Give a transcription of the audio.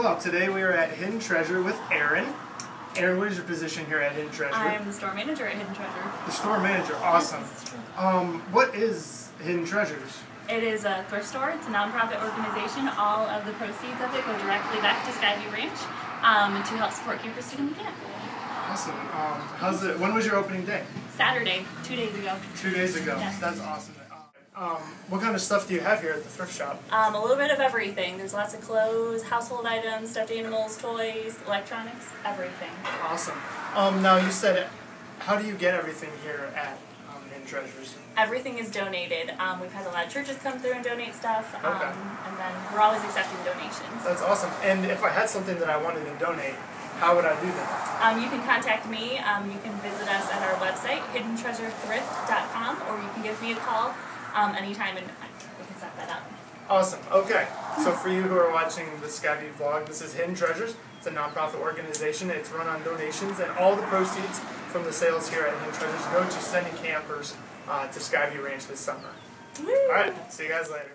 Well, today we are at Hidden Treasure with Aaron. Aaron, what is your position here at Hidden Treasure? I am the store manager at Hidden Treasure. the store manager. Awesome. Um, what is Hidden Treasures? It is a thrift store. It's a nonprofit organization. All of the proceeds of it go directly back to Skyview Ranch um, to help support campers student in camp. Awesome. Um, how's it? When was your opening day? Saturday, two days ago. Two days ago. Yes. That's awesome. Um, what kind of stuff do you have here at the thrift shop? Um, a little bit of everything. There's lots of clothes, household items, stuffed animals, toys, electronics, everything. Awesome. Um, now you said, how do you get everything here at um, Hidden Treasures? Everything is donated. Um, we've had a lot of churches come through and donate stuff, um, Okay. and then we're always accepting donations. That's awesome. And if I had something that I wanted to donate, how would I do that? Um, you can contact me. Um, you can visit us at our website, hiddentreasurethrift.com, or you can give me a call um, anytime and we can set that up. Awesome. Okay. So for you who are watching the Skyview vlog, this is Hidden Treasures. It's a nonprofit organization. It's run on donations, and all the proceeds from the sales here at Hidden Treasures go to sending campers uh, to Skyview Ranch this summer. Woo! All right. See you guys later.